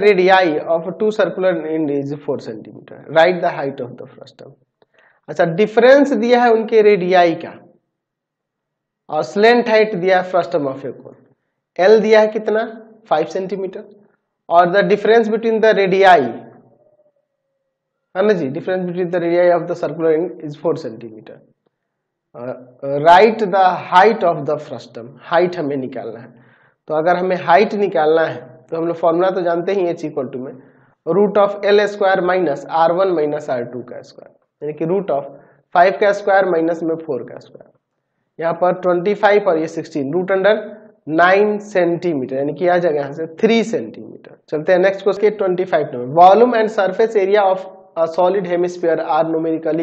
Radii of two circular end is four centimetre right the height of the frustum अच्छा difference दिया है उनके radii का। और स्लेंट हाइट दिया है frustum of a cone L दिया है कितना? फाइव सेंटीमीटर और the difference between the radii है ना जी? Difference between the radii of the circular end is four centimetre right the height of the frustum height हमें निकालना है। तो अगर हमें हाइट निकालना है तो हम लोग फॉर्मूला तो जानते ही एच इक्वल टू में। Root of L square minus R one minus R two का स्क्वायर यानी कि रूट ऑफ़ फाइव का स्क्वायर माइनस में फोर का स्क्वायर यहाँ पर ट्वेंटी फाइव और ये sixteen root under nine centimetre यानी कि आ जाएगा यहाँ से थ्री सेंटीमीटर चलते हैं next question twenty five number volume and surface area of solid hemisphere are numerically